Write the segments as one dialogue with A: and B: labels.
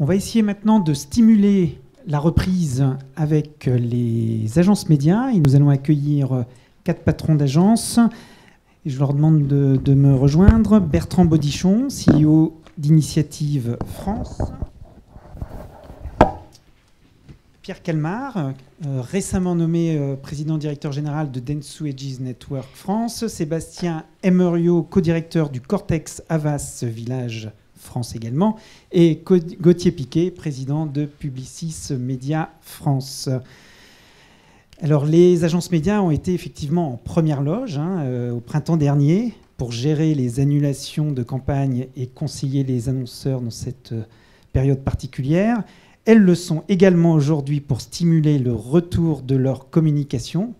A: On va essayer maintenant de stimuler la reprise avec les agences médias et nous allons accueillir quatre patrons d'agences. Je leur demande de, de me rejoindre. Bertrand Bodichon, CEO d'Initiative France. Pierre Calmar, euh, récemment nommé euh, président directeur général de Dentsu Edges Network France. Sébastien Emerio, co-directeur du Cortex Avas Village France également. Et Gauthier Piquet, président de Publicis Media France. Alors les agences médias ont été effectivement en première loge hein, euh, au printemps dernier pour gérer les annulations de campagne et conseiller les annonceurs dans cette période particulière. Elles le sont également aujourd'hui pour stimuler le retour de leur communication.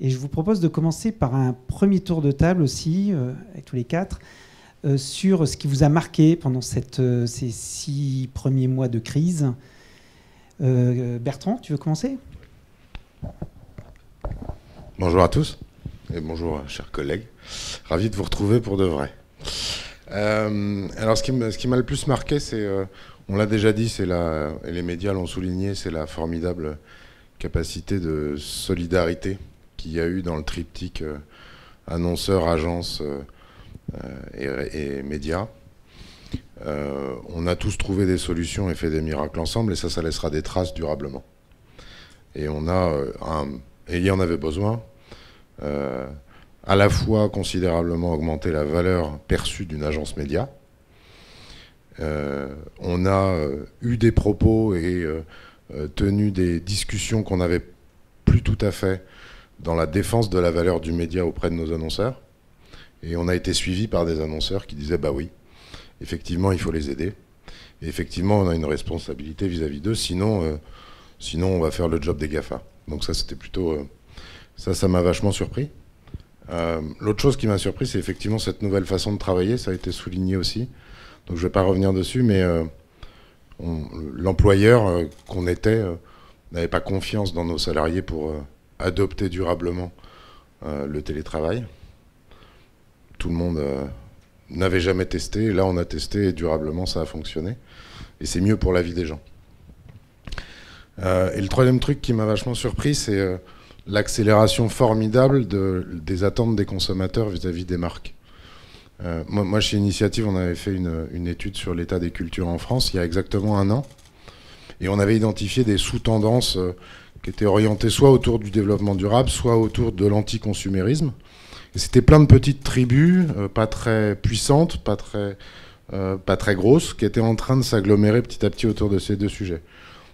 A: Et je vous propose de commencer par un premier tour de table aussi, euh, avec tous les quatre, euh, sur ce qui vous a marqué pendant euh, ces six premiers mois de crise. Bertrand, tu veux commencer?
B: Bonjour à tous et bonjour chers collègues. Ravi de vous retrouver pour de vrai. alors ce qui m'a le plus marqué, c'est on l'a déjà dit, la, et les médias l'ont souligné, c'est la formidable capacité de solidarité qu'il y a eu dans le triptyque euh, annonceurs, agences euh, euh, et, médias. on a tous trouvé des solutions et fait des miracles ensemble, et ça, ça laissera des traces durablement. Et on a, et il y en avait besoin, à la fois considérablement augmenter la valeur perçue d'une agence média, euh, on a euh, eu des propos et euh, tenu des discussions qu'on n'avait plus tout à fait dans la défense de la valeur du média auprès de nos annonceurs. Et on a été suivi par des annonceurs qui disaient bah oui, effectivement, il faut les aider. Et effectivement, on a une responsabilité vis-à-vis d'eux, sinon, sinon on va faire le job des GAFA. Donc ça, c'était plutôt... ça, ça m'a vachement surpris. L'autre chose qui m'a surpris, c'est effectivement cette nouvelle façon de travailler, ça a été souligné aussi. Donc je ne vais pas revenir dessus, mais euh, l'employeur euh, qu'on était euh, n'avait pas confiance dans nos salariés pour adopter durablement le télétravail. Tout le monde n'avait jamais testé, là on a testé et durablement ça a fonctionné. Et c'est mieux pour la vie des gens. et le troisième truc qui m'a vachement surpris, c'est l'accélération formidable des attentes des consommateurs vis à -vis des marques. Euh, moi, chez Initiative, on avait fait une, étude sur l'état des cultures en France il y a exactement un an. Et on avait identifié des sous-tendances euh, qui étaient orientées soit autour du développement durable, soit autour de l'anticonsumérisme. C'était plein de petites tribus, euh, pas très puissantes, pas très, pas très grosses, qui étaient en train de s'agglomérer petit à petit autour de ces deux sujets.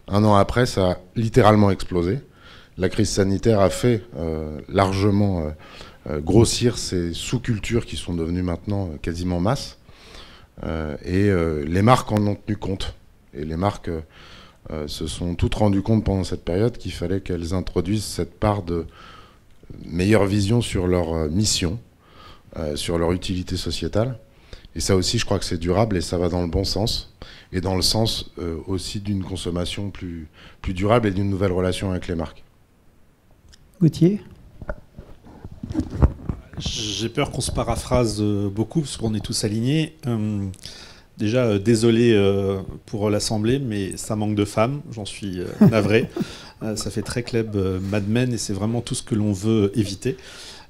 B: Un an après, ça a littéralement explosé. La crise sanitaire a fait largement euh, grossir ces sous-cultures qui sont devenues maintenant euh, quasiment masse. Euh, et les marques en ont tenu compte. Et les marques se sont toutes rendues compte pendant cette période qu'il fallait qu'elles introduisent cette part de meilleure vision sur leur mission, sur leur utilité sociétale. Et ça aussi, je crois que c'est durable et ça va dans le bon sens. Et dans le sens aussi d'une consommation plus, plus durable et d'une nouvelle relation avec les marques.
A: Gauthier?
C: J'ai peur qu'on se paraphrase euh, beaucoup parce qu'on est tous alignés. Euh, déjà, euh, désolé pour l'Assemblée, mais ça manque de femmes, j'en suis navré. ça fait très club Mad Men et c'est vraiment tout ce que l'on veut éviter.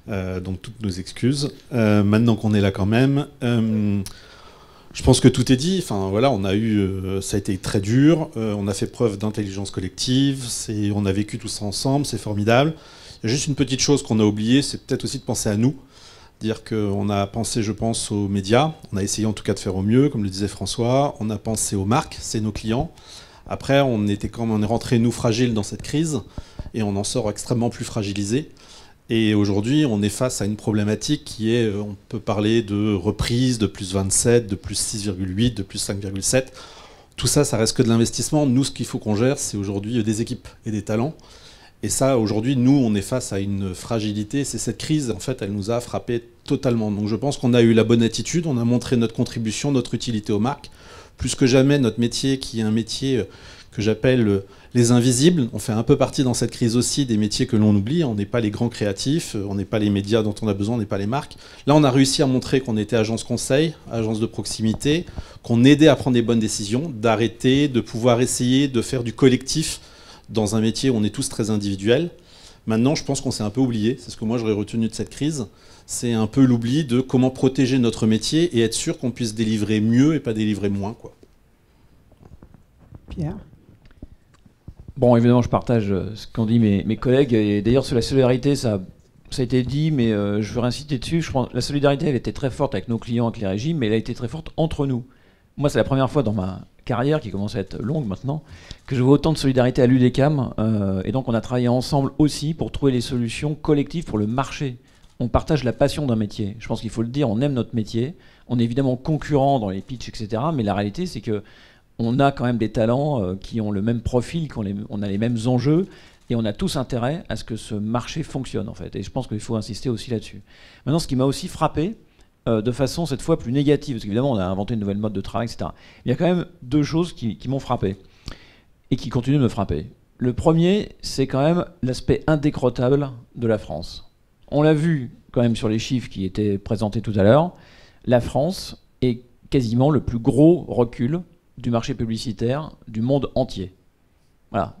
C: donc toutes nos excuses. maintenant qu'on est là quand même, je pense que tout est dit. Enfin voilà, on a eu, ça a été très dur. on a fait preuve d'intelligence collective. on a vécu tout ça ensemble. C'est formidable. Il y a juste une petite chose qu'on a oubliée, c'est peut-être aussi de penser à nous. Dire qu'on a pensé, je pense, aux médias. On a essayé en tout cas de faire au mieux, comme le disait François. On a pensé aux marques, c'est nos clients. Après, on était quand on est rentré nous fragiles dans cette crise et on en sort extrêmement plus fragilisé. Et aujourd'hui, on est face à une problématique qui est, euh, on peut parler de reprise de plus 27, de plus 6,8, de plus 5,7. Tout ça, ça reste que de l'investissement. Nous, ce qu'il faut qu'on gère, c'est aujourd'hui des équipes et des talents. Et ça, aujourd'hui, nous, on est face à une fragilité. C'est cette crise, en fait, elle nous a frappé totalement. Donc je pense qu'on a eu la bonne attitude, on a montré notre contribution, notre utilité aux marques. Plus que jamais, notre métier, qui est un métier que j'appelle les invisibles. On fait un peu partie dans cette crise aussi des métiers que l'on oublie. On n'est pas les grands créatifs, on n'est pas les médias dont on a besoin, on n'est pas les marques. Là, on a réussi à montrer qu'on était agence conseil, agence de proximité, qu'on aidait à prendre des bonnes décisions, d'arrêter, de pouvoir essayer de faire du collectif dans un métier où on est tous très individuels. Maintenant, je pense qu'on s'est un peu oublié. C'est ce que moi j'aurais retenu de cette crise. C'est un peu l'oubli de comment protéger notre métier et être sûr qu'on puisse délivrer mieux et pas délivrer moins. Quoi.
A: Pierre?
D: Bon, évidemment, je partage euh, ce qu'ont dit mes, collègues. Et d'ailleurs, sur la solidarité, ça, ça a été dit, mais euh, je veux inciter dessus. Je pense, la solidarité, elle était très forte avec nos clients, avec les régimes, mais elle a été très forte entre nous. Moi, c'est la première fois dans ma carrière, qui commence à être longue maintenant, que je vois autant de solidarité à l'UDECAM. Euh, et donc, on a travaillé ensemble aussi pour trouver les solutions collectives pour le marché. On partage la passion d'un métier. Je pense qu'il faut le dire, on aime notre métier. On est évidemment concurrent dans les pitchs, etc. Mais la réalité, c'est que on a quand même des talents euh, qui ont le même profil, on a les mêmes enjeux, et on a tous intérêt à ce que ce marché fonctionne en fait. Et je pense qu'il faut insister aussi là-dessus. Maintenant, ce qui m'a aussi frappé, euh, de façon cette fois plus négative, parce qu'évidemment on a inventé une nouvelle mode de travail, etc. Il y a quand même deux choses qui, m'ont frappé et qui continuent de me frapper. Le premier, c'est quand même l'aspect indécrottable de la France. On l'a vu quand même sur les chiffres qui étaient présentés tout à l'heure. La France est quasiment le plus gros recul du marché publicitaire du monde entier. Voilà.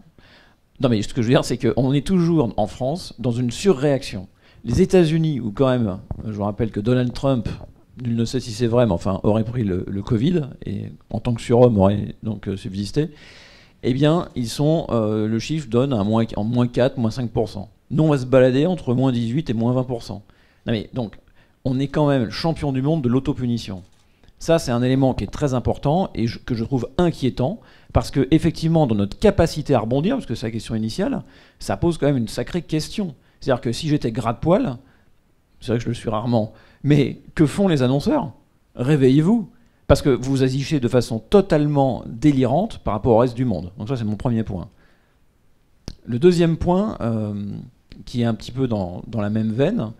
D: Non mais ce que je veux dire, c'est qu'on est toujours en France dans une surréaction. Les États-Unis, où quand même, je vous rappelle que Donald Trump, nul ne sait si c'est vrai, mais enfin, aurait pris le, Covid, et en tant que surhomme aurait donc euh, subsisté, eh bien, ils sont, euh, le chiffre donne un moins, en moins 4, moins 5%. Nous, on va se balader entre moins 18 et moins 20%. Non mais, donc, on est quand même champion du monde de l'autopunition. Ça, c'est un élément qui est très important et que je trouve inquiétant parce que effectivement, dans notre capacité à rebondir, parce que c'est la question initiale, ça pose quand même une sacrée question. C'est-à-dire que si j'étais gras de poil, c'est vrai que je le suis rarement, mais que font les annonceurs? Réveillez-vous parce que vous agissez de façon totalement délirante par rapport au reste du monde. Donc ça, c'est mon premier point. Le deuxième point, euh, qui est un petit peu dans, dans la même veine,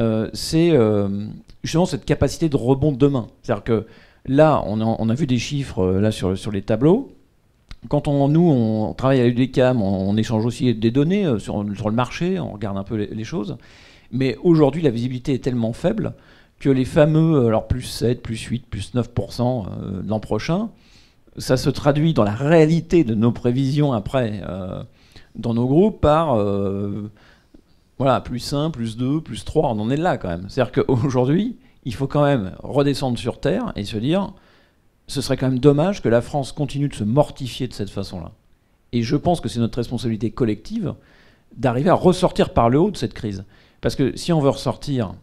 D: euh, c'est euh, justement cette capacité de rebond de demain. C'est-à-dire que là, on a, vu des chiffres là sur, sur les tableaux. Quand on, nous, on travaille à l'UDECAM, on, on, échange aussi des données sur, le marché, on regarde un peu les, choses. Mais aujourd'hui, la visibilité est tellement faible que les fameux, alors plus 7, plus 8, plus 9% l'an prochain, ça se traduit dans la réalité de nos prévisions après dans nos groupes par voilà, plus 1, plus 2, plus 3, on en est là quand même. C'est-à-dire qu'aujourd'hui, il faut quand même redescendre sur Terre et se dire, ce serait quand même dommage que la France continue de se mortifier de cette façon-là. Et je pense que c'est notre responsabilité collective d'arriver à ressortir par le haut de cette crise. Parce que si on veut ressortir,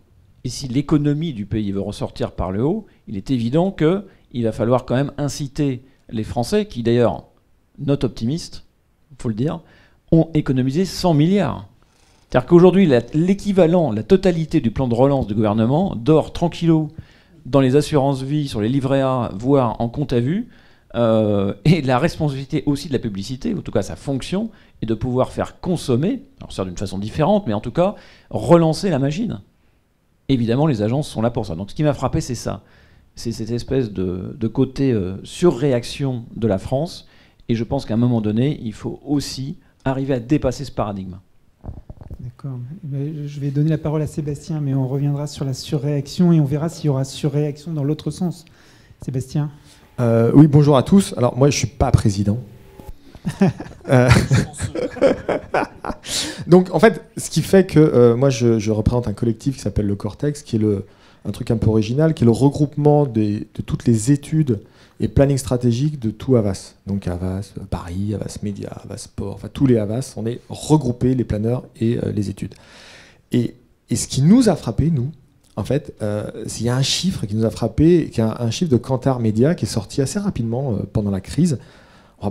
D: et si l'économie du pays veut ressortir par le haut, il est évident qu'il va falloir quand même inciter les Français, qui d'ailleurs, not optimistes, il faut le dire, ont économisé 100 milliards. C'est-à-dire qu'aujourd'hui, l'équivalent, la totalité du plan de relance du gouvernement dort tranquillou dans les assurances vie, sur les livrets A, voire en compte à vue. Euh, et la responsabilité aussi de la publicité, en tout cas sa fonction, est de pouvoir faire consommer, alors certes d'une façon différente, mais en tout cas relancer la machine. Évidemment, les agences sont là pour ça. Donc ce qui m'a frappé, c'est ça. C'est cette espèce de, côté euh, surréaction de la France. Et je pense qu'à un moment donné, il faut aussi arriver à dépasser ce paradigme.
A: D'accord. Eh ben, je vais donner la parole à Sébastien, mais on reviendra sur la surréaction et on verra s'il y aura surréaction dans l'autre sens. Sébastien
E: euh, Oui, bonjour à tous. Alors, moi, je ne suis pas président. Euh, donc, en fait, ce qui fait que euh, moi, je, représente un collectif qui s'appelle le Cortex, qui est le, un truc un peu original, qui est le regroupement de toutes les études et planning stratégique de tout Havas. Donc Havas Paris, Havas Média, Havas Sport, enfin tous les Havas, on est regroupés, les planeurs et euh, les études. Et, ce qui nous a frappé, nous, en fait, euh, il y a un chiffre qui nous a frappé, qui est un, chiffre de Kantar Media qui est sorti assez rapidement euh, pendant la crise,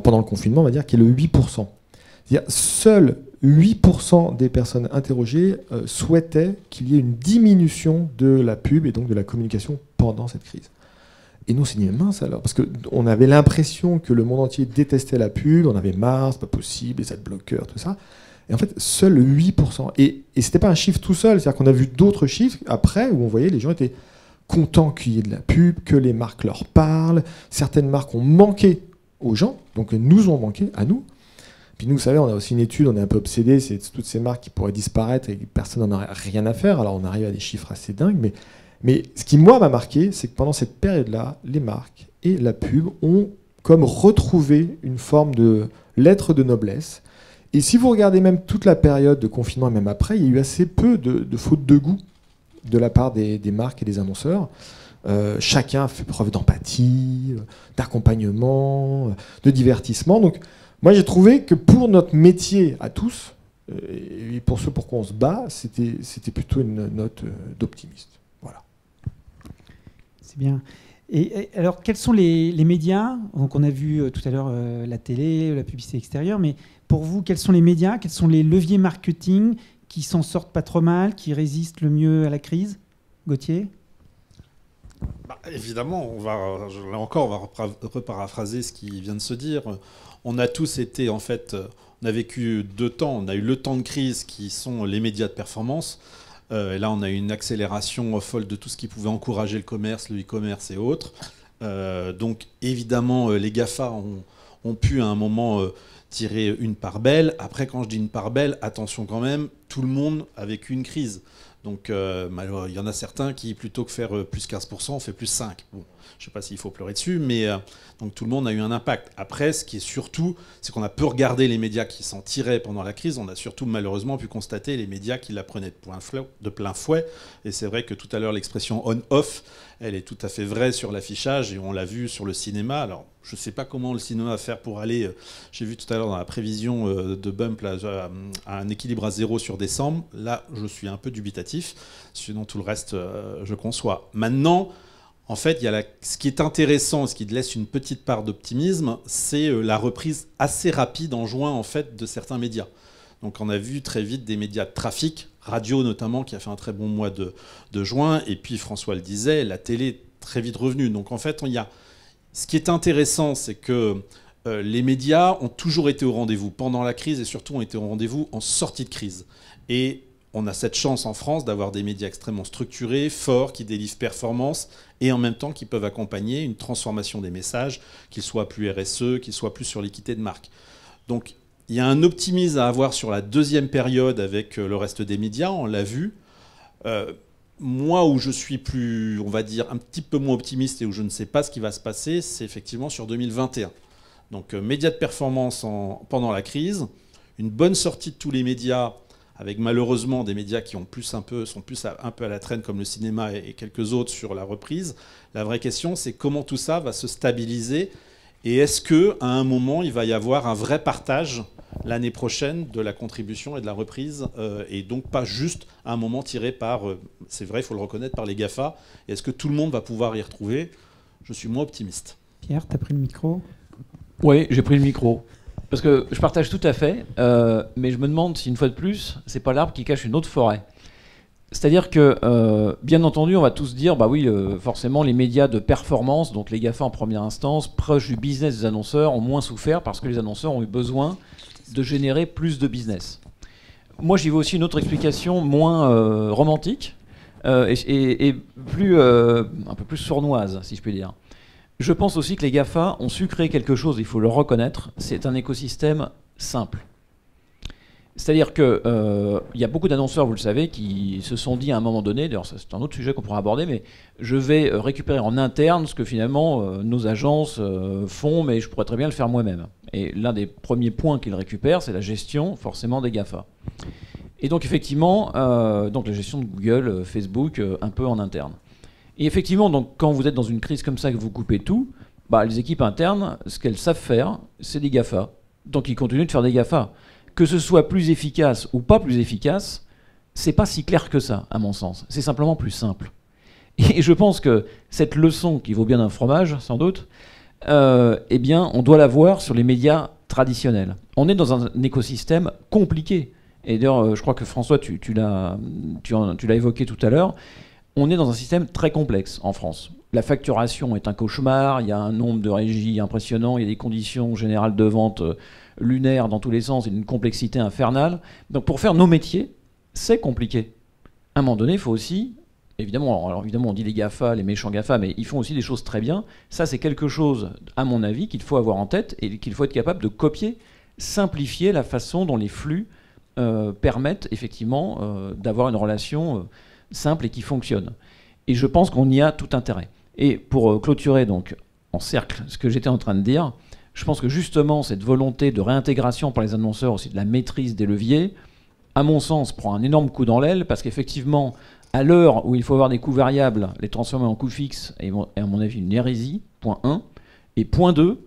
E: pendant le confinement, on va dire, qui est le 8%. C'est-à-dire, seuls 8% des personnes interrogées souhaitaient qu'il y ait une diminution de la pub et donc de la communication pendant cette crise. Et nous, on s'est dit, mince alors, parce qu'on avait l'impression que le monde entier détestait la pub, on avait marre, c'est pas possible, les adblockers, tout ça. Et en fait, seuls 8%. Et, et c'était pas un chiffre tout seul, c'est-à-dire qu'on a vu d'autres chiffres après où on voyait les gens étaient contents qu'il y ait de la pub, que les marques leur parlent. Certaines marques ont manqué aux gens, donc nous ont manqué, à nous. Puis nous, vous savez, on a aussi une étude, on est un peu obsédé, c'est toutes ces marques qui pourraient disparaître et personne n'en aurait rien à faire. Alors on arrive à des chiffres assez dingues, mais, mais ce qui, moi, m'a marqué, c'est que pendant cette période-là, les marques et la pub ont comme retrouvé une forme de lettre de noblesse. Et si vous regardez même toute la période de confinement et même après, il y a eu assez peu de, de fautes de goût de la part des, marques et des annonceurs. Euh, chacun fait preuve d'empathie, euh, d'accompagnement, euh, de divertissement. Donc, moi, j'ai trouvé que pour notre métier à tous, et pour ceux pour quoi on se bat, c'était plutôt une note d'optimiste.
A: C'est bien. Et, alors, quels sont les, médias? Donc, on a vu tout à l'heure la télé, la publicité extérieure, mais pour vous, quels sont les médias? Quels sont les leviers marketing qui s'en sortent pas trop mal, qui résistent le mieux à la crise? Gauthier?
C: Bah, évidemment, on va, là encore, on va reparaphraser ce qui vient de se dire. On a tous été, en fait, on a vécu deux temps. On a eu le temps de crise qui sont les médias de performance. Euh, et là, on a eu une accélération folle de tout ce qui pouvait encourager le commerce, le e-commerce et autres. Euh, donc, évidemment, euh, les GAFA ont, pu à un moment tirer une part belle. Après, quand je dis une part belle, attention quand même, tout le monde a vécu une crise. Donc il y en a certains qui, plutôt que faire plus 15%, ont fait plus 5%. Bon, je ne sais pas s'il faut pleurer dessus, mais euh, donc tout le monde a eu un impact. Après, ce qui est surtout, c'est qu'on a peu regardé les médias qui s'en tiraient pendant la crise. On a surtout malheureusement pu constater les médias qui la prenaient de plein fouet. Et c'est vrai que tout à l'heure, l'expression on-off, elle est tout à fait vraie sur l'affichage et on l'a vu sur le cinéma. Alors, je ne sais pas comment le cinéma va faire pour aller. J'ai vu tout à l'heure dans la prévision de Bump à un équilibre à zéro sur décembre. Là, je suis un peu dubitatif. Sinon, tout le reste, je conçois. Maintenant, en fait, il y a ce qui est intéressant, ce qui laisse une petite part d'optimisme, c'est euh, la reprise assez rapide en juin en fait de certains médias. Donc on a vu très vite des médias de trafic, radio notamment, qui a fait un très bon mois de, juin, et puis François le disait, la télé très vite revenue. Donc en fait, y a... ce qui est intéressant, c'est que euh, les médias ont toujours été au rendez-vous pendant la crise et surtout ont été au rendez-vous en sortie de crise. Et on a cette chance en France d'avoir des médias extrêmement structurés, forts, qui délivrent performance et en même temps qui peuvent accompagner une transformation des messages, qu'ils soient plus RSE, qu'ils soient plus sur l'équité de marque. Donc il y a un optimisme à avoir sur la deuxième période avec euh, le reste des médias, on l'a vu. Euh, moi, où je suis plus, on va dire, un petit peu moins optimiste et où je ne sais pas ce qui va se passer, c'est effectivement sur 2021. Donc, euh, médias de performance pendant la crise, une bonne sortie de tous les médias avec malheureusement des médias qui ont plus un peu, sont plus un peu à la traîne comme le cinéma et quelques autres sur la reprise. La vraie question, c'est comment tout ça va se stabiliser et est-ce que à un moment il va y avoir un vrai partage l'année prochaine de la contribution et de la reprise euh, et donc pas juste à un moment tiré par, euh, c'est vrai, il faut le reconnaître, par les GAFA. Est-ce que tout le monde va pouvoir y retrouver? Je suis moins optimiste.
A: Pierre, tu as pris le micro?
D: Oui, j'ai pris le micro. Parce que je partage tout à fait, euh, mais je me demande si une fois de plus, c'est pas l'arbre qui cache une autre forêt. C'est-à-dire que, euh, bien entendu, on va tous dire, bah oui, euh, forcément, les médias de performance, donc les GAFA en première instance, proches du business des annonceurs, ont moins souffert parce que les annonceurs ont eu besoin de générer plus de business. Moi, j'y vois aussi une autre explication moins romantique et, et, plus, un peu plus sournoise, si je puis dire. Je pense aussi que les GAFA ont su créer quelque chose, il faut le reconnaître, c'est un écosystème simple. C'est-à-dire qu'il euh, y a beaucoup d'annonceurs, vous le savez, qui se sont dit à un moment donné, d'ailleurs c'est un autre sujet qu'on pourra aborder, mais je vais euh, récupérer en interne ce que finalement euh, nos agences font, mais je pourrais très bien le faire moi-même. Et l'un des premiers points qu'ils récupèrent, c'est la gestion forcément des GAFA. Et donc effectivement, donc la gestion de Google, Facebook, un peu en interne. Et effectivement, donc, quand vous êtes dans une crise comme ça, que vous coupez tout, bah, les équipes internes, ce qu'elles savent faire, c'est des GAFA. Donc ils continuent de faire des GAFA. Que ce soit plus efficace ou pas plus efficace, c'est pas si clair que ça, à mon sens. C'est simplement plus simple. Et je pense que cette leçon, qui vaut bien un fromage, sans doute, euh, eh bien, on doit la voir sur les médias traditionnels. On est dans un écosystème compliqué. Et d'ailleurs, euh, je crois que François, tu, tu l'as évoqué tout à l'heure on est dans un système très complexe en France. La facturation est un cauchemar, il y a un nombre de régies impressionnant, il y a des conditions générales de vente euh, lunaires dans tous les sens et une complexité infernale. Donc pour faire nos métiers, c'est compliqué. À un moment donné, il faut aussi évidemment, alors évidemment, on dit les GAFA, les méchants GAFA, mais ils font aussi des choses très bien. Ça, c'est quelque chose, à mon avis, qu'il faut avoir en tête et qu'il faut être capable de copier, simplifier la façon dont les flux euh, permettent effectivement euh, d'avoir une relation simple et qui fonctionne. Et je pense qu'on y a tout intérêt. Et pour clôturer donc en cercle ce que j'étais en train de dire, je pense que justement cette volonté de réintégration par les annonceurs, aussi de la maîtrise des leviers, à mon sens, prend un énorme coup dans l'aile parce qu'effectivement, à l'heure où il faut avoir des coûts variables, les transformer en coûts fixes est à mon avis une hérésie, point 1. Et point 2,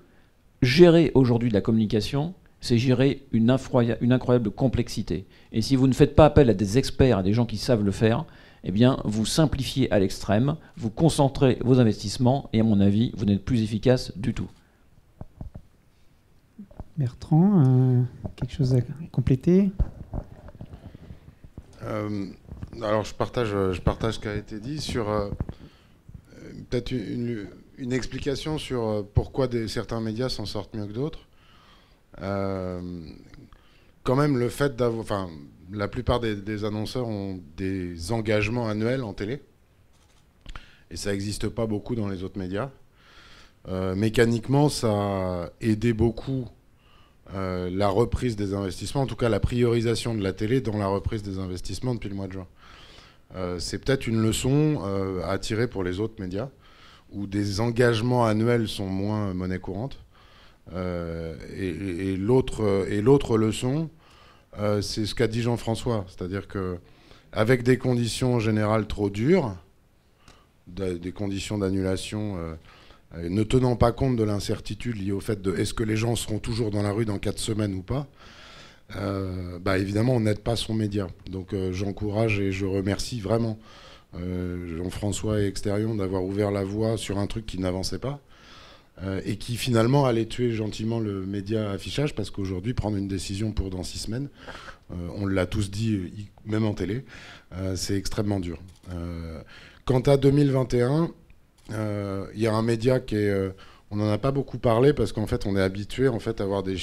D: gérer aujourd'hui de la communication, c'est gérer une, incroyable complexité. Et si vous ne faites pas appel à des experts, à des gens qui savent le faire, eh bien, vous simplifiez à l'extrême, vous concentrez vos investissements, et à mon avis, vous n'êtes plus efficace du tout.
A: Bertrand, euh, quelque chose à compléter?
B: Euh, alors je partage, je partage ce qui a été dit sur euh, peut-être une, explication sur pourquoi certains médias s'en sortent mieux que d'autres. quand même, le fait d'avoir, enfin, la plupart des, annonceurs ont des engagements annuels en télé, et ça n'existe pas beaucoup dans les autres médias. mécaniquement, ça a aidé beaucoup euh, la reprise des investissements, en tout cas la priorisation de la télé dans la reprise des investissements depuis le mois de juin. Euh, c'est peut-être une leçon euh, à tirer pour les autres médias, où des engagements annuels sont moins monnaie courante. et, l'autre leçon, c'est ce qu'a dit Jean-François, c'est-à-dire que avec des conditions générales trop dures, des conditions d'annulation euh, ne tenant pas compte de l'incertitude liée au fait de est-ce que les gens seront toujours dans la rue dans quatre semaines ou pas, euh, bah évidemment, on n'aide pas son média. Donc euh, j'encourage et je remercie vraiment Jean-François et Exterion d'avoir ouvert la voie sur un truc qui n'avançait pas. Et qui finalement allait tuer gentiment le média affichage parce qu'aujourd'hui prendre une décision pour dans six semaines, on l'a tous dit, même en télé, c'est extrêmement dur. quant à 2021, il euh, y a un média qui est. Euh, on n'en a pas beaucoup parlé parce qu'en fait, on est habitué en fait, à avoir des,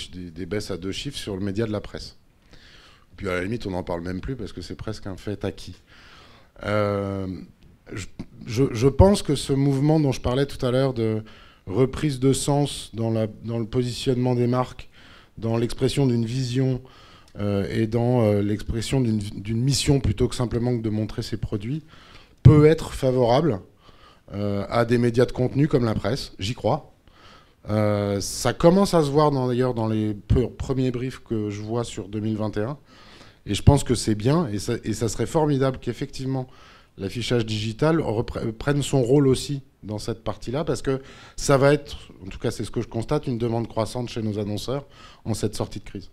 B: baisses à deux chiffres sur le média de la presse. Puis à la limite, on n'en parle même plus parce que c'est presque un fait acquis. Euh, je, pense que ce mouvement dont je parlais tout à l'heure de reprise de sens dans, le positionnement des marques, dans l'expression d'une vision et dans l'expression d'une mission plutôt que simplement de montrer ses produits, peut être favorable euh, à des médias de contenu comme la presse, j'y crois. Euh, ça commence à se voir d'ailleurs dans les premiers briefs que je vois sur 2021. Et je pense que c'est bien, et et ça, serait formidable qu'effectivement l'affichage digital prenne son rôle aussi dans cette partie-là, parce que ça va être, en tout cas c'est ce que je constate, une demande croissante chez nos annonceurs en cette sortie de crise.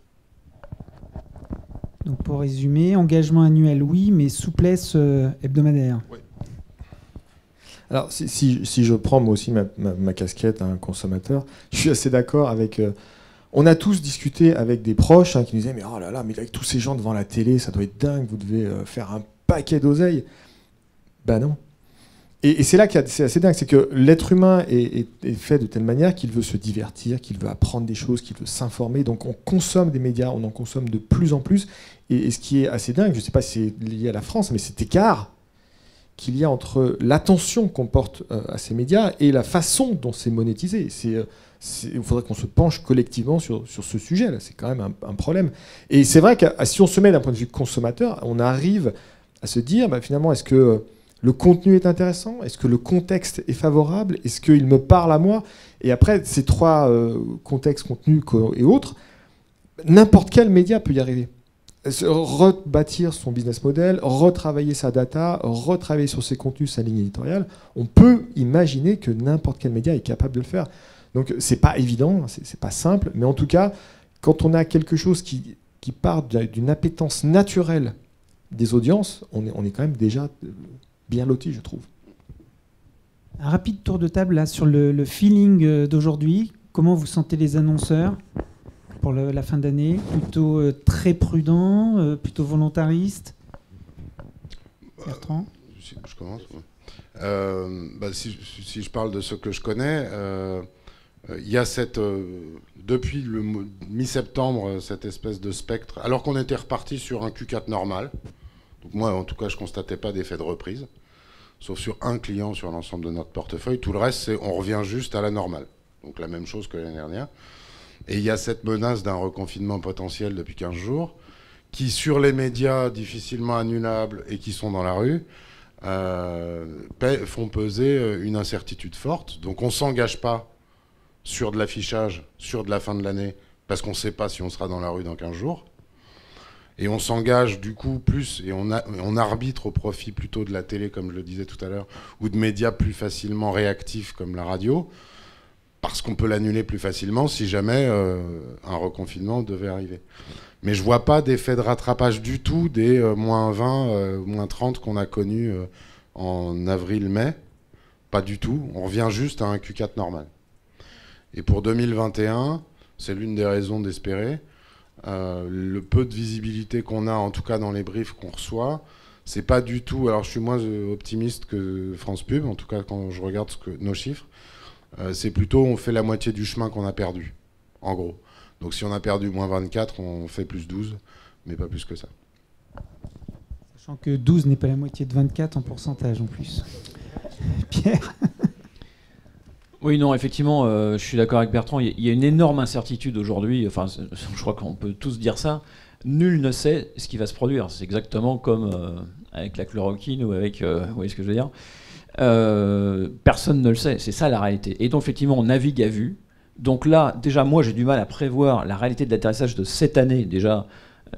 A: Donc pour résumer, engagement annuel oui, mais souplesse euh, hebdomadaire. Oui.
E: Alors, si, je prends moi aussi ma, casquette, un consommateur, je suis assez d'accord avec. Euh, on a tous discuté avec des proches hein, qui nous disaient Mais oh là là, mais avec tous ces gens devant la télé, ça doit être dingue, vous devez euh, faire un paquet d'oseille. Ben non. Et, c'est là que c'est assez dingue, c'est que l'être humain est, fait de telle manière qu'il veut se divertir, qu'il veut apprendre des choses, qu'il veut s'informer. Donc on consomme des médias, on en consomme de plus en plus. Et, ce qui est assez dingue, je ne sais pas si c'est lié à la France, mais cet écart qu'il y a entre l'attention qu'on porte euh, à ces médias et la façon dont c'est monétisé. Euh, il faudrait qu'on se penche collectivement sur, sur ce sujet-là. C'est quand même un, problème. Et c'est vrai que si on se met d'un point de vue consommateur, on arrive à se dire, bah, finalement, est-ce que euh, le contenu est intéressant? Est-ce que le contexte est favorable? Est-ce qu'il me parle à moi? Et après, ces trois contextes, contenus et autres, n'importe quel média peut y arriver. Rebâtir son business model, retravailler sa data, retravailler sur ses contenus, sa ligne éditoriale, on peut imaginer que n'importe quel média est capable de le faire. Donc c'est pas évident, c'est pas simple, mais en tout cas, quand on a quelque chose qui, part d'une appétence naturelle des audiences, on est, on est quand même déjà euh, bien loti, je trouve.
A: Un rapide tour de table là sur le feeling euh, d'aujourd'hui. Comment vous sentez les annonceurs pour la fin d'année? Plutôt euh, très prudent, euh, plutôt volontariste? Bertrand?
B: Si, Je commence. Euh, bah, si, je parle de ce que je connais, il y a cette, depuis le mi-septembre cette espèce de spectre, alors qu'on était reparti sur un Q4 normal. Donc moi, en tout cas, je constatais pas d'effet de reprise. Sauf sur un client sur l'ensemble de notre portefeuille. Tout le reste, c'est on revient juste à la normale. Donc la même chose que l'année dernière. Et il y a cette menace d'un reconfinement potentiel depuis 15 jours, qui sur les médias difficilement annulables et qui sont dans la rue, euh, font peser euh, une incertitude forte. Donc on ne s'engage pas sur de l'affichage, sur de la fin de l'année, parce qu'on ne sait pas si on sera dans la rue dans 15 jours. Et on s'engage du coup plus, et on, arbitre au profit plutôt de la télé, comme je le disais tout à l'heure, ou de médias plus facilement réactifs comme la radio, parce qu'on peut l'annuler plus facilement si jamais euh, un reconfinement devait arriver. Mais je vois pas d'effet de rattrapage du tout des euh, moins 20, euh, moins 30 qu'on a connus en avril-mai. Pas du tout. On revient juste à un Q4 normal. Et pour 2021, c'est l'une des raisons d'espérer. Le peu de visibilité qu'on a, en tout cas dans les briefs qu'on reçoit, c'est pas du tout. Alors je suis moins optimiste que France Pub, en tout cas quand je regarde nos chiffres. Euh, c'est plutôt on fait la moitié du chemin qu'on a perdu, en gros. Donc si on a perdu moins 24, on fait plus 12, mais pas plus que ça.
A: Sachant que 12 n'est pas la moitié de 24 en pourcentage en plus. Pierre?
D: Oui, non, effectivement, euh, je suis d'accord avec Bertrand. Il y a une énorme incertitude aujourd'hui. Enfin, je crois qu'on peut tous dire ça. Nul ne sait ce qui va se produire. C'est exactement comme euh, avec la chloroquine ou avec. vous voyez ce que je veux dire euh, personne ne le sait, c'est ça la réalité. Et donc effectivement, on navigue à vue. Donc là, déjà, moi, j'ai du mal à prévoir la réalité de l'atterrissage de cette année, déjà.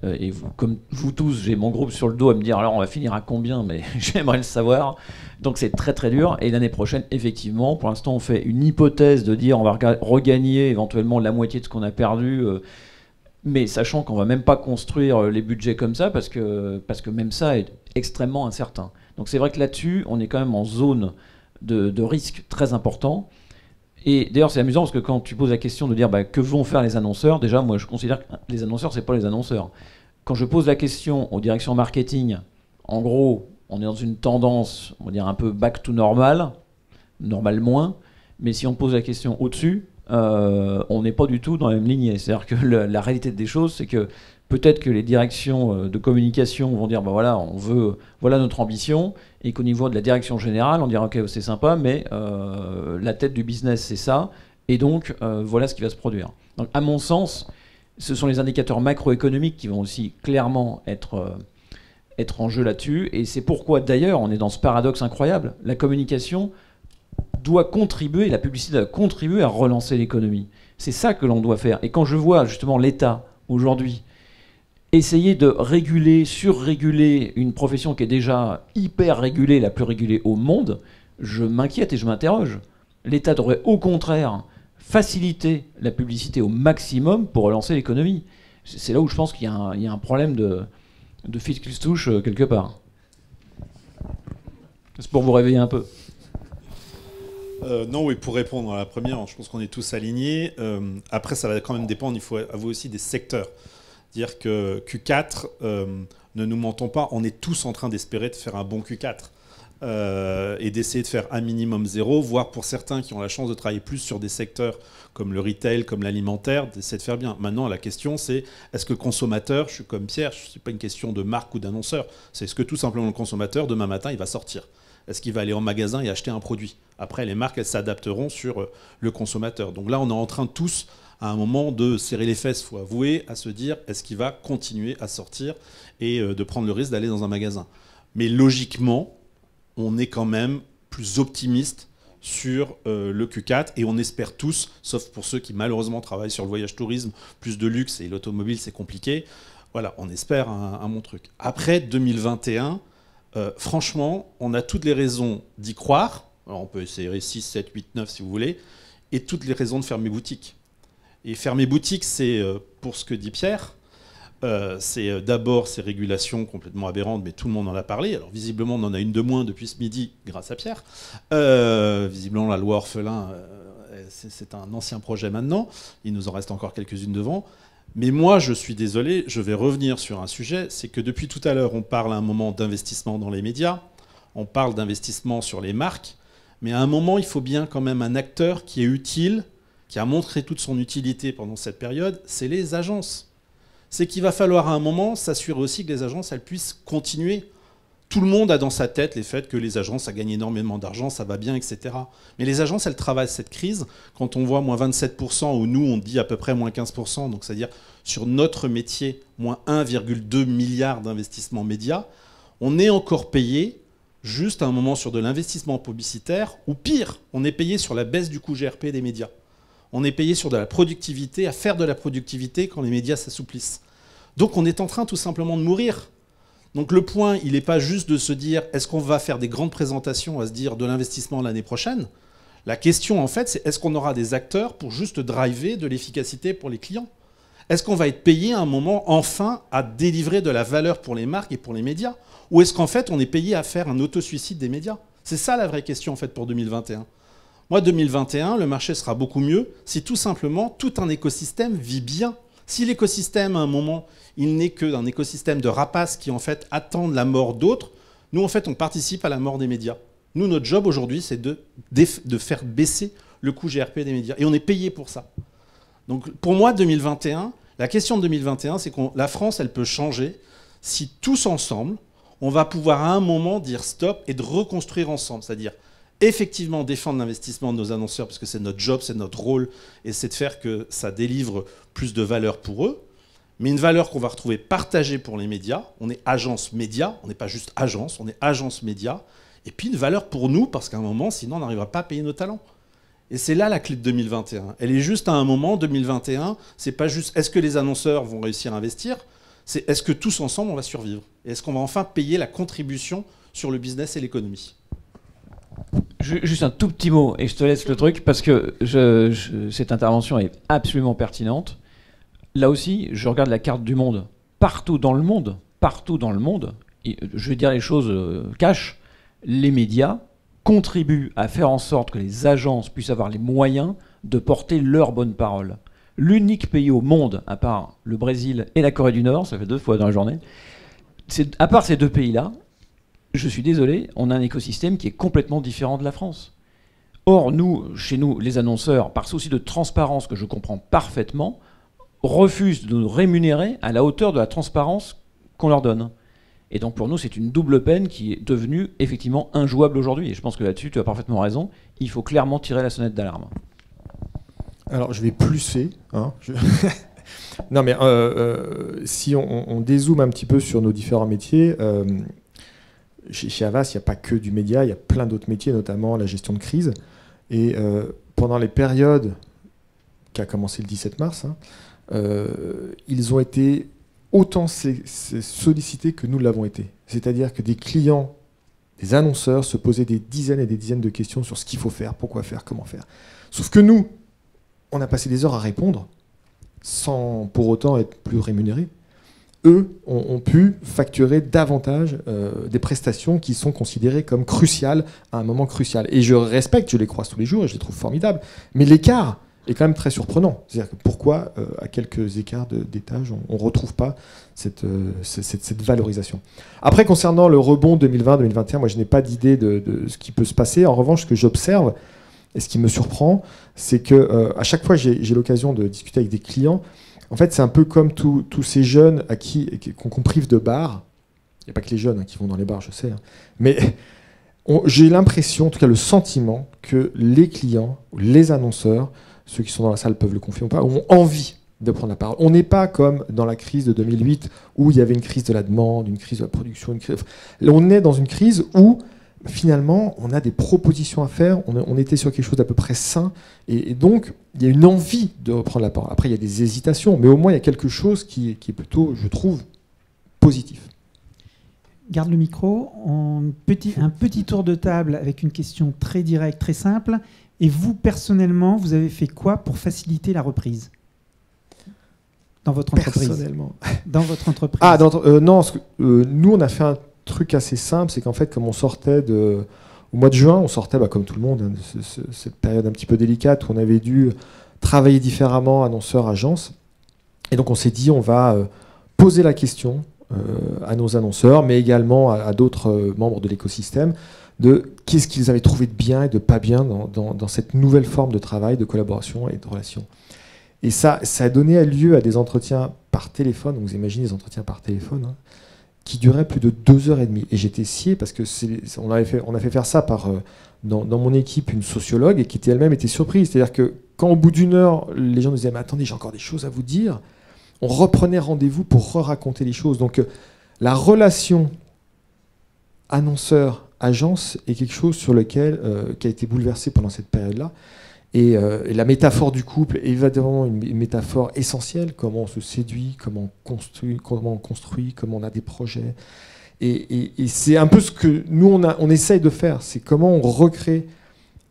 D: Euh, et comme vous tous, j'ai mon groupe sur le dos à me dire, alors on va finir à combien, mais j'aimerais le savoir. Donc c'est très très dur. Et l'année prochaine, effectivement, pour l'instant, on fait une hypothèse de dire on va regagner éventuellement la moitié de ce qu'on a perdu. Euh, mais sachant qu'on va même pas construire les budgets comme ça, parce que, parce que même ça est extrêmement incertain. Donc c'est vrai que là-dessus, on est quand même en zone de, risque très important. Et d'ailleurs, c'est amusant parce que quand tu poses la question de dire bah, que vont faire les annonceurs, déjà, moi, je considère que les annonceurs, c'est pas les annonceurs. Quand je pose la question aux directions marketing, en gros, on est dans une tendance, on va dire un peu back to normal, normal moins. Mais si on pose la question au-dessus, euh, on n'est pas du tout dans la même lignée. C'est-à-dire que la réalité des choses, c'est que peut-être que les directions euh, de communication vont dire bah voilà, on veut, voilà notre ambition, et qu'au niveau de la direction générale, on dira ok, c'est sympa, mais euh, la tête du business, c'est ça, et donc euh, voilà ce qui va se produire. Donc, à mon sens, ce sont les indicateurs macroéconomiques qui vont aussi clairement être, être en jeu là-dessus, et c'est pourquoi d'ailleurs on est dans ce paradoxe incroyable. La communication doit contribuer, la publicité doit contribuer à relancer l'économie. C'est ça que l'on doit faire. Et quand je vois justement l'État aujourd'hui essayer de réguler, surréguler une profession qui est déjà hyper régulée, la plus régulée au monde, je m'inquiète et je m'interroge. L'État devrait au contraire faciliter la publicité au maximum pour relancer l'économie. C'est là où je pense qu'il y, a un problème de, de se touche euh, quelque part. C'est pour vous réveiller un peu.
C: Euh, non, oui, pour répondre à la première, je pense qu'on est tous alignés. Euh, après, ça va quand même dépendre, il faut avouer aussi des secteurs. Dire que Q4, euh, ne nous mentons pas, on est tous en train d'espérer de faire un bon Q4. Euh, et d'essayer de faire un minimum zéro, voire pour certains qui ont la chance de travailler plus sur des secteurs comme le retail, comme l'alimentaire, d'essayer de faire bien. Maintenant, la question, c'est est-ce que le consommateur, je suis comme Pierre, ce n'est pas une question de marque ou d'annonceur, c'est est-ce que tout simplement le consommateur, demain matin, il va sortir? Est-ce qu'il va aller en magasin et acheter un produit? Après, les marques, elles s'adapteront sur euh, le consommateur. Donc là, on est en train tous à un moment de serrer les fesses, faut avouer, à se dire est-ce qu'il va continuer à sortir et euh, de prendre le risque d'aller dans un magasin. Mais logiquement, on est quand même plus optimiste sur euh, le Q4 et on espère tous, sauf pour ceux qui malheureusement travaillent sur le voyage tourisme, plus de luxe et l'automobile c'est compliqué. Voilà, on espère un, bon truc. Après 2021, euh, franchement, on a toutes les raisons d'y croire. on peut essayer 6, 7, 8, 9 si vous voulez, et toutes les raisons de fermer boutique. Et fermer boutique, c'est, euh, pour ce que dit Pierre, euh, c'est euh, d'abord ces régulations complètement aberrantes, mais tout le monde en a parlé. Alors visiblement, on en a une de moins depuis ce midi, grâce à Pierre. visiblement, la loi orphelin, c'est un ancien projet maintenant. Il nous en reste encore quelques-unes devant. Mais moi, je suis désolé, je vais revenir sur un sujet, c'est que depuis tout à l'heure, on parle à un moment d'investissement dans les médias, on parle d'investissement sur les marques, mais à un moment, il faut bien quand même un acteur qui est utile qui a montré toute son utilité pendant cette période, c'est les agences. C'est qu'il va falloir à un moment s'assurer aussi que les agences puissent continuer tout le monde a dans sa tête les faits que les agences, ça gagne énormément d'argent, ça va bien, etc. Mais les agences, elles travaillent cette crise. Quand on voit moins 27%, ou nous, on dit à peu près moins 15%, donc c'est-à-dire sur notre métier, moins 1,2 milliard d'investissements médias, on est encore payé juste à un moment sur de l'investissement publicitaire, ou pire, on est payé sur la baisse du coût GRP des médias. On est payé sur de la productivité, à faire de la productivité quand les médias s'assouplissent. Donc on est en train tout simplement de mourir. Donc le point, il n'est pas juste de se dire est-ce qu'on va faire des grandes présentations à se dire de l'investissement l'année prochaine? La question en fait, c'est est-ce qu'on aura des acteurs pour juste driver de l'efficacité pour les clients? Est-ce qu'on va être payé à un moment enfin à délivrer de la valeur pour les marques et pour les médias? Ou est-ce qu'en fait on est payé à faire un auto-suicide des médias? C'est ça la vraie question en fait pour 2021. Moi 2021, le marché sera beaucoup mieux si tout simplement tout un écosystème vit bien. Si l'écosystème à un moment il n'est que d'un écosystème de rapaces qui en fait attendent la mort d'autres. Nous, en fait, on participe à la mort des médias. Nous, notre job aujourd'hui, c'est de, de faire baisser le coût GRP des médias. Et on est payé pour ça. Donc pour moi, 2021, la question de 2021, c'est que la France, elle peut changer si tous ensemble, on va pouvoir à un moment dire stop et de reconstruire ensemble. C'est-à-dire effectivement défendre l'investissement de nos annonceurs, parce que c'est notre job, c'est notre rôle, et c'est de faire que ça délivre plus de valeur pour eux mais une valeur qu'on va retrouver partagée pour les médias. On est agence média, on n'est pas juste agence, on est agence média. Et puis une valeur pour nous, parce qu'à un moment, sinon on n'arrivera pas à payer nos talents. Et c'est là la clé de 2021. Elle est juste à un moment, 2021, c'est pas juste est-ce que les annonceurs vont réussir à investir, c'est est-ce que tous ensemble on va survivre Et est-ce qu'on va enfin payer la contribution sur le business et l'économie
D: Juste un tout petit mot, et je te laisse le truc, parce que cette intervention est absolument pertinente là aussi, je regarde la carte du monde. Partout dans le monde, partout dans le monde, je vais dire les choses euh, cash, les médias contribuent à faire en sorte que les agences puissent avoir les moyens de porter leur bonne parole. L'unique pays au monde, à part le Brésil et la Corée du Nord, ça fait deux fois dans la journée, à part ces deux pays-là, je suis désolé, on a un écosystème qui est complètement différent de la France. Or, nous, chez nous, les annonceurs, par souci de transparence que je comprends parfaitement, refusent de nous rémunérer à la hauteur de la transparence qu'on leur donne. Et donc pour nous, c'est une double peine qui est devenue effectivement injouable aujourd'hui. Et je pense que là-dessus, tu as parfaitement raison. Il faut clairement tirer la sonnette d'alarme.
E: Alors je vais plusser. Hein, non mais euh, euh, si on, dézoome un petit peu sur nos différents métiers, euh, chez, Avas, il n'y a pas que du média, il y a plein d'autres métiers, notamment la gestion de crise. Et pendant les périodes qui a commencé le 17 mars, hein, euh, ils ont été autant sollicités que nous l'avons été. C'est-à-dire que des clients, des annonceurs se posaient des dizaines et des dizaines de questions sur ce qu'il faut faire, pourquoi faire, comment faire. Sauf que nous, on a passé des heures à répondre sans pour autant être plus rémunérés. Eux ont, pu facturer davantage euh, des prestations qui sont considérées comme cruciales à un moment crucial. Et je respecte, je les croise tous les jours et je les trouve formidables. Mais l'écart, est quand même très surprenant. C'est-à-dire pourquoi, euh, à quelques écarts d'étage, on ne retrouve pas cette, euh, cette, valorisation? Après, concernant le rebond 2020-2021, moi, je n'ai pas d'idée de, ce qui peut se passer. En revanche, ce que j'observe et ce qui me surprend, c'est que à chaque fois j'ai l'occasion de discuter avec des clients, en fait, c'est un peu comme tous ces jeunes à qui qu'on prive de bars. Il n'y a pas que les jeunes hein, qui vont dans les bars, je sais. Hein. Mais j'ai l'impression, en tout cas le sentiment, que les clients, les annonceurs, ceux qui sont dans la salle peuvent le confirmer ou pas, ont envie de prendre la parole. On n'est pas comme dans la crise de 2008 où il y avait une crise de la demande, une crise de la production. Une crise... on est dans une crise où finalement on a des propositions à faire, on, était sur quelque chose d'à peu près sain, et, donc il y a une envie de reprendre la parole. Après il y a des hésitations, mais au moins il y a quelque chose qui, qui est plutôt, je trouve, positif.
A: Garde le micro. petit, un petit tour de table avec une question très directe, très simple. Et vous, personnellement, vous avez fait quoi pour faciliter la reprise dans votre entreprise?
E: Personnellement.
A: Dans votre entreprise.
E: Ah, euh, non, euh, nous, on a fait un truc assez simple, c'est qu'en fait, comme on sortait de... Au mois de juin, on sortait, bah, comme tout le monde, hein, cette période un petit peu délicate où on avait dû travailler différemment, annonceurs, agences. Et donc, on s'est dit, on va euh, poser la question à nos annonceurs, mais également à d'autres membres de l'écosystème de qu'est-ce qu'ils avaient trouvé de bien et de pas bien dans, cette nouvelle forme de travail, de collaboration et de relation. Et ça, ça a donné lieu à des entretiens par téléphone. vous imaginez des entretiens par téléphone. Hein. Qui durait plus de deux heures et demie. Et j'étais scié parce que on, a fait faire ça par, euh, dans, mon équipe, une sociologue, qui était elle-même était surprise. C'est-à-dire que quand au bout d'une heure, les gens nous disaient, mais attendez, j'ai encore des choses à vous dire, on reprenait rendez-vous pour re-raconter les choses. Donc euh, la relation annonceur-agence est quelque chose sur lequel, euh, qui a été bouleversé pendant cette période-là. Euh, et, la métaphore du couple est évidemment une, métaphore essentielle. Comment on se séduit, comment on construit, comment on, construit, comment on a des projets. Et, c'est un peu ce que nous, on, a, on essaye de faire. C'est comment on recrée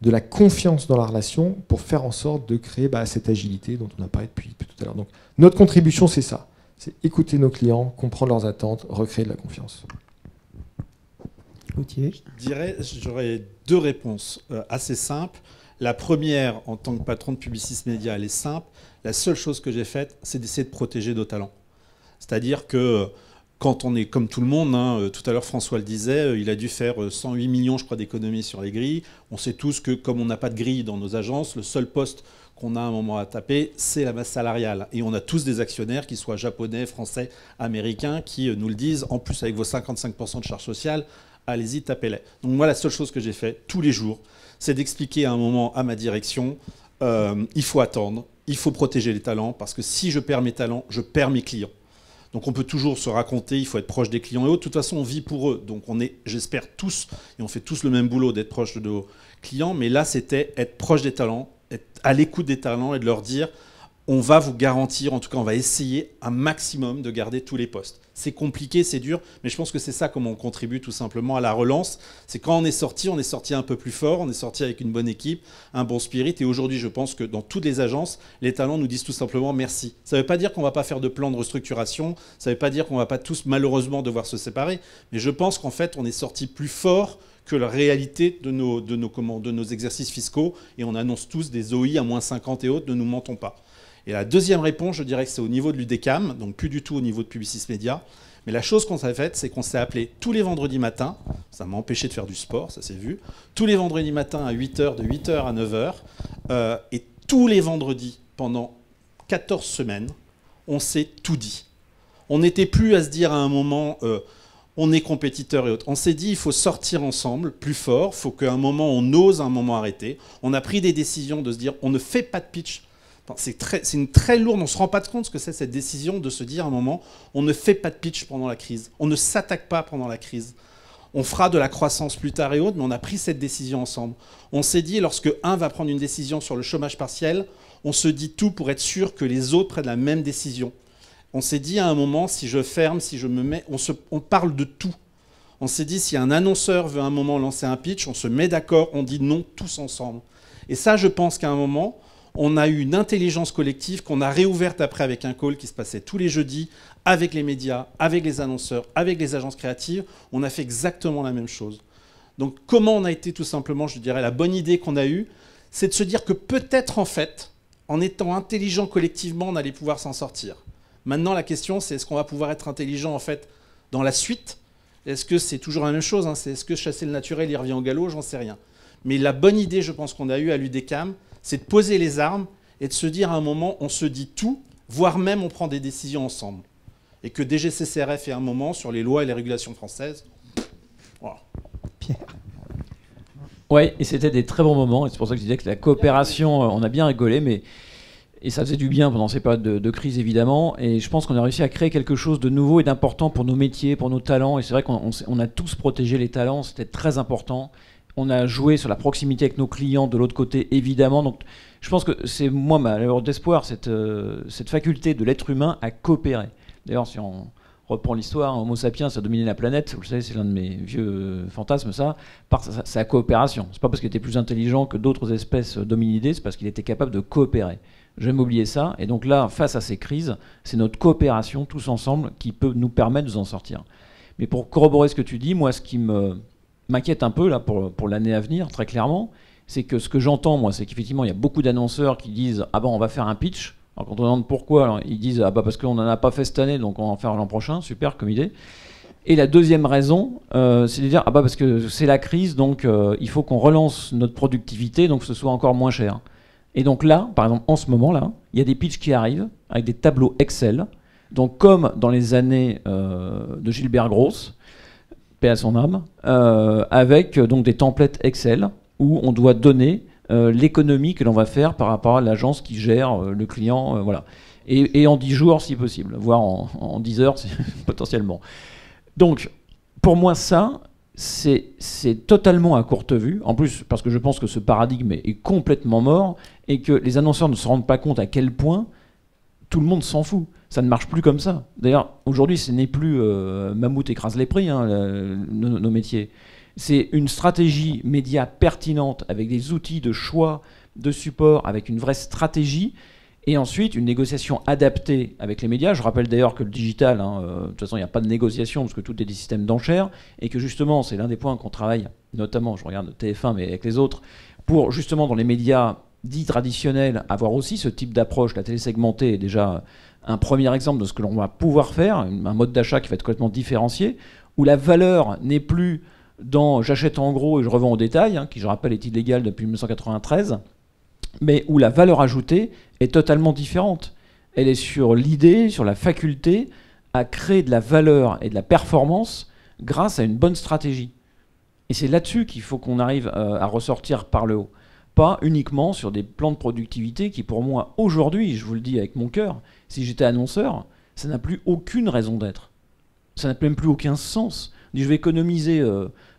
E: de la confiance dans la relation pour faire en sorte de créer bah, cette agilité dont on a parlé depuis, tout à l'heure. Donc notre contribution, c'est ça. C'est écouter nos clients, comprendre leurs attentes, recréer de la confiance.
C: Je dirais, j'aurais deux réponses euh, assez simples. La première, en tant que patron de Publicis Media, elle est simple. La seule chose que j'ai faite, c'est d'essayer de protéger nos talents. C'est-à-dire que quand on est comme tout le monde, hein, euh, tout à l'heure François le disait, euh, il a dû faire 108 euh, millions, je crois, d'économies sur les grilles. On sait tous que comme on n'a pas de grille dans nos agences, le seul poste qu'on a un moment à taper, c'est la masse salariale. Et on a tous des actionnaires, qu'ils soient japonais, français, américains, qui nous le disent, en plus avec vos 55% de charges sociales, allez-y, tapez-les. Donc moi, la seule chose que j'ai fait tous les jours, c'est d'expliquer à un moment à ma direction, euh, il faut attendre, il faut protéger les talents, parce que si je perds mes talents, je perds mes clients. Donc on peut toujours se raconter, il faut être proche des clients et autres. De toute façon, on vit pour eux. Donc on est, j'espère, tous, et on fait tous le même boulot d'être proche de nos clients. Mais là, c'était être proche des talents, être à l'écoute des talents et de leur dire, on va vous garantir, en tout cas, on va essayer un maximum de garder tous les postes. C'est compliqué, c'est dur, mais je pense que c'est ça comment on contribue tout simplement à la relance. C'est quand on est sorti, on est sorti un peu plus fort, on est sorti avec une bonne équipe, un bon spirit. Et aujourd'hui, je pense que dans toutes les agences, les talents nous disent tout simplement merci. Ça ne veut pas dire qu'on ne va pas faire de plan de restructuration, ça ne veut pas dire qu'on ne va pas tous malheureusement devoir se séparer, mais je pense qu'en fait, on est sorti plus fort que la réalité de nos, de, nos, de nos exercices fiscaux et on annonce tous des OI à moins 50 et autres, ne nous mentons pas. Et la deuxième réponse, je dirais que c'est au niveau de l'UDECAM, donc plus du tout au niveau de Publicis Media. Mais la chose qu'on s'est faite, c'est qu'on s'est appelé tous les vendredis matins, ça m'a empêché de faire du sport, ça s'est vu, tous les vendredis matins à 8h, de 8h à 9h, euh, et tous les vendredis pendant 14 semaines, on s'est tout dit. On n'était plus à se dire à un moment, euh, on est compétiteur et autres. On s'est dit, il faut sortir ensemble, plus fort, il faut qu'à un moment on ose, un moment arrêter. On a pris des décisions de se dire, on ne fait pas de pitch c'est une très lourde, on se rend pas compte ce que c'est cette décision de se dire à un moment, on ne fait pas de pitch pendant la crise, on ne s'attaque pas pendant la crise. On fera de la croissance plus tard et autres, mais on a pris cette décision ensemble. On s'est dit, lorsque un va prendre une décision sur le chômage partiel, on se dit tout pour être sûr que les autres prennent la même décision. On s'est dit à un moment, si je ferme, si je me mets, on, on parle de tout. On s'est dit, si un annonceur veut à un moment lancer un pitch, on se met d'accord, on dit non tous ensemble. Et ça, je pense qu'à un moment, on a eu une intelligence collective qu'on a réouverte après avec un call qui se passait tous les jeudis avec les médias, avec les annonceurs, avec les agences créatives. On a fait exactement la même chose. Donc comment on a été tout simplement, je dirais, la bonne idée qu'on a eue, c'est de se dire que peut-être en fait, en étant intelligent collectivement, on allait pouvoir s'en sortir. Maintenant, la question, c'est est-ce qu'on va pouvoir être intelligent en fait dans la suite? Est-ce que c'est toujours la même chose hein? Est-ce que chasser le naturel, il revient au galop? J'en sais rien. Mais la bonne idée, je pense qu'on a eue à l'UDECAM, c'est de poser les armes et de se dire à un moment, on se dit tout, voire même on prend des décisions ensemble. Et que DGCCRF est un moment sur les lois et les régulations françaises. Voilà.
D: Pierre. Ouais, et c'était des très bons moments. Et c'est pour ça que je disais que la coopération, euh, on a bien rigolé, mais et ça faisait du bien pendant ces périodes de, crise évidemment. Et je pense qu'on a réussi à créer quelque chose de nouveau et d'important pour nos métiers, pour nos talents. Et c'est vrai qu'on a tous protégé les talents, c'était très important on a joué sur la proximité avec nos clients de l'autre côté, évidemment. Donc, je pense que c'est moi ma valeur d'espoir, cette, euh, cette faculté de l'être humain à coopérer. D'ailleurs, si on reprend l'histoire, Homo sapiens a dominé la planète, vous le savez, c'est l'un de mes vieux euh, fantasmes, ça, par sa, coopération. C'est pas parce qu'il était plus intelligent que d'autres espèces dominidées, c'est parce qu'il était capable de coopérer. J'aime oublier ça. Et donc là, face à ces crises, c'est notre coopération, tous ensemble, qui peut nous permettre de nous en sortir. Mais pour corroborer ce que tu dis, moi, ce qui me m'inquiète un peu là pour, pour l'année à venir, très clairement, c'est que ce que j'entends, moi, c'est qu'effectivement, il y a beaucoup d'annonceurs qui disent Ah bon, on va faire un pitch. Alors, quand on demande pourquoi, ils disent Ah bah parce qu'on n'en a pas fait cette année, donc on va en faire l'an prochain. Super comme idée. Et la deuxième raison, euh, c'est de dire Ah bah parce que c'est la crise, donc euh, il faut qu'on relance notre productivité, donc que ce soit encore moins cher. Et donc là, par exemple, en ce moment-là, il y a des pitchs qui arrivent avec des tableaux Excel Donc comme dans les années euh, de Gilbert Gross, paix à son âme, euh, avec euh, donc des templates Excel où on doit donner l'économie que l'on va faire par rapport à l'agence qui gère le client, voilà. Et, en 10 jours si possible, voire en, en 10 heures potentiellement. Donc pour moi ça, c'est totalement à courte vue. En plus, parce que je pense que ce paradigme est complètement mort et que les annonceurs ne se rendent pas compte à quel point tout le monde s'en fout. Ça ne marche plus comme ça. D'ailleurs, aujourd'hui, ce n'est plus euh, mammouth écrase les prix, hein, nos, métiers. C'est une stratégie média pertinente avec des outils de choix, de support, avec une vraie stratégie. Et ensuite, une négociation adaptée avec les médias. Je rappelle d'ailleurs que le digital, hein, euh, de toute façon, il n'y a pas de négociation parce que tout est des systèmes d'enchères. Et que justement, c'est l'un des points qu'on travaille, notamment, je regarde TF1, mais avec les autres, pour justement dans les médias dits traditionnels, avoir aussi ce type d'approche. La télé segmentée est déjà un premier exemple de ce que l'on va pouvoir faire, un mode d'achat qui va être complètement différencié, où la valeur n'est plus dans j'achète en gros et je revends au détail, hein, qui je rappelle est illégal depuis 1993, mais où la valeur ajoutée est totalement différente. Elle est sur l'idée, sur la faculté à créer de la valeur et de la performance grâce à une bonne stratégie. Et c'est là-dessus qu'il faut qu'on arrive euh, à ressortir par le haut uniquement sur des plans de productivité qui, pour moi, aujourd'hui, je vous le dis avec mon cœur, si j'étais annonceur, ça n'a plus aucune raison d'être. Ça n'a même plus aucun sens. Je vais économiser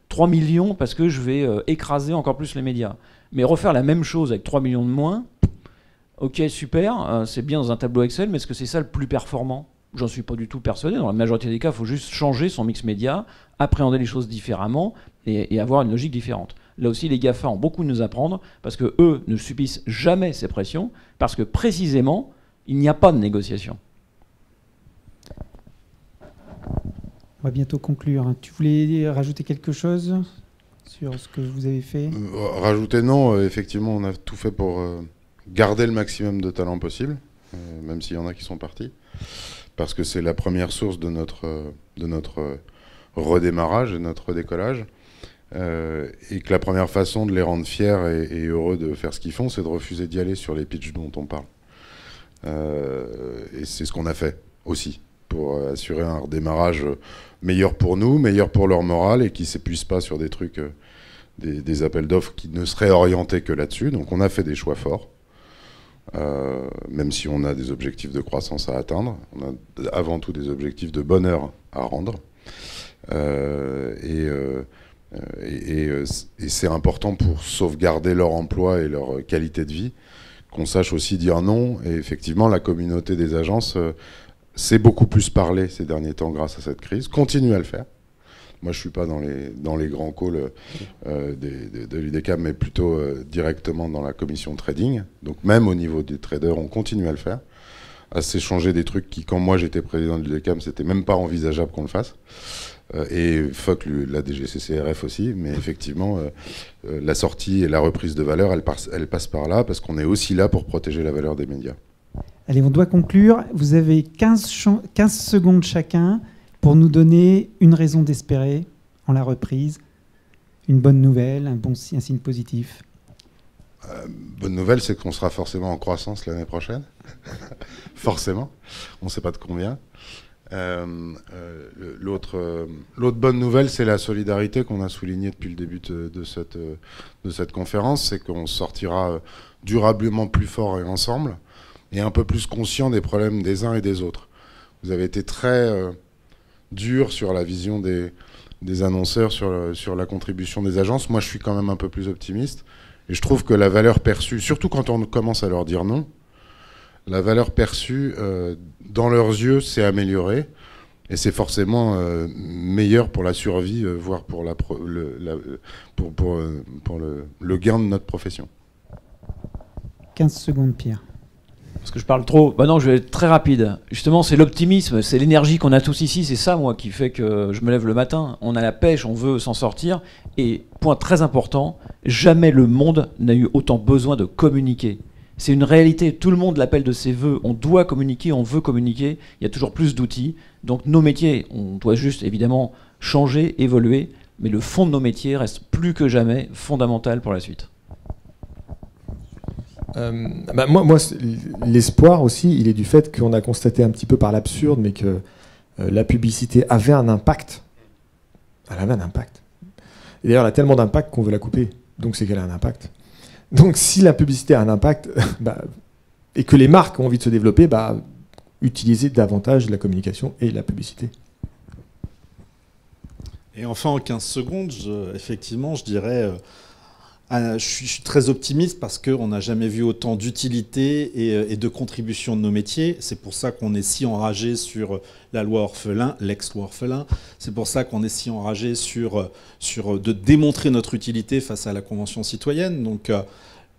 D: 3 euh, millions parce que je vais euh, écraser encore plus les médias. Mais refaire la même chose avec 3 millions de moins, ok, super, euh, c'est bien dans un tableau Excel, mais est-ce que c'est ça le plus performant? J'en suis pas du tout persuadé. Dans la majorité des cas, il faut juste changer son mix média, appréhender les choses différemment et avoir une logique différente. Là aussi, les GAFA ont beaucoup à nous apprendre parce que eux ne subissent jamais ces pressions parce que précisément, il n'y a pas de négociation.
A: On va bientôt conclure. Tu voulais rajouter quelque chose sur ce que vous avez fait?
B: Euh, Rajouter, non. Euh, effectivement, on a tout fait pour euh, garder le maximum de talent possible, même s'il y en a qui sont partis, parce que c'est la première source de notre, de notre redémarrage et notre décollage. Euh, et que la première façon de les rendre fiers et, heureux de faire ce qu'ils font, c'est de refuser d'y aller sur les pitchs dont on parle. Euh, et c'est ce qu'on a fait aussi, pour assurer un redémarrage meilleur pour nous, meilleur pour leur morale, et qui s'épuise pas sur des trucs, euh, des, appels d'offres qui ne seraient orientés que là-dessus. Donc on a fait des choix forts. même si on a des objectifs de croissance à atteindre, on a avant tout des objectifs de bonheur à rendre. et euh, euh, et, c'est important pour sauvegarder leur emploi et leur qualité de vie qu'on sache aussi dire non. Et effectivement, la communauté des agences s'est euh, beaucoup plus parlé ces derniers temps grâce à cette crise, continue à le faire. Moi, je ne suis pas dans les, dans les grands calls de, de l'UDECAM, mais plutôt directement dans la commission trading. Donc même au niveau des traders, on continue à le faire, à s'échanger des trucs qui, quand moi j'étais président de l'UDECAM, c'était même pas envisageable qu'on le fasse. Euh, et fuck la DGCCRF aussi, mais effectivement, euh, euh, la sortie et la reprise de valeur, elle, passe, elle passe par là, parce qu'on est aussi là pour protéger la valeur des médias.
A: Allez, on doit conclure. Vous avez 15, 15 secondes chacun pour nous donner une raison d'espérer en la reprise, une bonne nouvelle, un, bon, un signe positif.
B: bonne nouvelle, c'est qu'on sera forcément en croissance l'année prochaine. forcément. On ne sait pas de combien. Euh, euh, l'autre, euh, l'autre bonne nouvelle, c'est la solidarité qu'on a soulignée depuis le début de, cette, conférence, c'est qu'on sortira durablement plus fort et ensemble, et un peu plus conscient des problèmes des uns et des autres. Vous avez été très dur sur la vision des, annonceurs, sur la contribution des agences. Moi, je suis quand même un peu plus optimiste, et je trouve que la valeur perçue, surtout quand on commence à leur dire non, la valeur perçue euh, dans leurs yeux s'est améliorée. Et c'est forcément euh, meilleur pour la survie, euh, voire pour, la, le, pour, pour, pour le, le, gain de notre profession.
A: 15 secondes, Pierre.
D: Parce que je parle trop. Bah non, je vais être très rapide. Justement, c'est l'optimisme, c'est l'énergie qu'on a tous ici. C'est ça, moi, qui fait que je me lève le matin. On a la pêche, on veut s'en sortir. Et point très important, jamais le monde n'a eu autant besoin de communiquer. C'est une réalité, tout le monde l'appelle de ses voeux, on doit communiquer, on veut communiquer, il y a toujours plus d'outils. Donc nos métiers, on doit juste évidemment changer, évoluer, mais le fond de nos métiers reste plus que jamais fondamental pour la suite.
E: Euh, bah, moi, l'espoir aussi, il est du fait qu'on a constaté un petit peu par l'absurde, mais que euh, la publicité avait un impact. Elle avait un impact. Et d'ailleurs, elle a tellement d'impact qu'on veut la couper. Donc c'est qu'elle a un impact. Donc si la publicité a un impact, bah, et que les marques ont envie de se développer, bah, utiliser davantage la communication et la publicité.
C: Et enfin, en 15 secondes, effectivement, je dirais, euh, je, suis, très optimiste parce qu'on n'a jamais vu autant d'utilité euh, et, de contribution de nos métiers. C'est pour ça qu'on est si enragé sur la loi orphelin, l'ex-loi orphelin. C'est pour ça qu'on est si enragé sur, sur de démontrer notre utilité face à la Convention citoyenne. Donc, euh,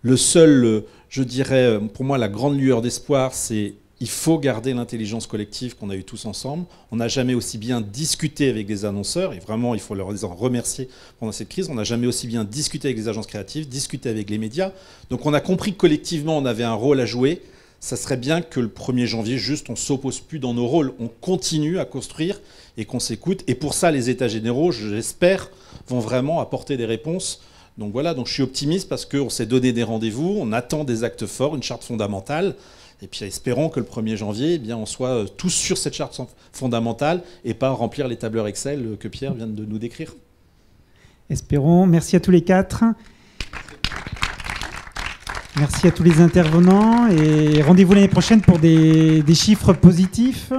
C: le seul, je dirais, pour moi, la grande lueur d'espoir, c'est il faut garder l'intelligence collective qu'on a eue tous ensemble. On n'a jamais aussi bien discuté avec des annonceurs, et vraiment, il faut leur en remercier pendant cette crise. On n'a jamais aussi bien discuté avec les agences créatives, discuté avec les médias. Donc on a compris que collectivement, on avait un rôle à jouer. Ça serait bien que le 1er janvier, juste, on s'oppose plus dans nos rôles. On continue à construire et qu'on s'écoute. Et pour ça, les États généraux, j'espère, vont vraiment apporter des réponses. Donc voilà, donc je suis optimiste parce qu'on s'est donné des rendez-vous, on attend des actes forts, une charte fondamentale. Et puis espérons que le 1er janvier, eh bien, on soit euh, tous sur cette charte fondamentale et pas remplir les tableurs Excel euh, que Pierre vient de nous décrire.
A: Espérons. Merci à tous les quatre. Merci à tous les intervenants et rendez-vous l'année prochaine pour des, des chiffres positifs.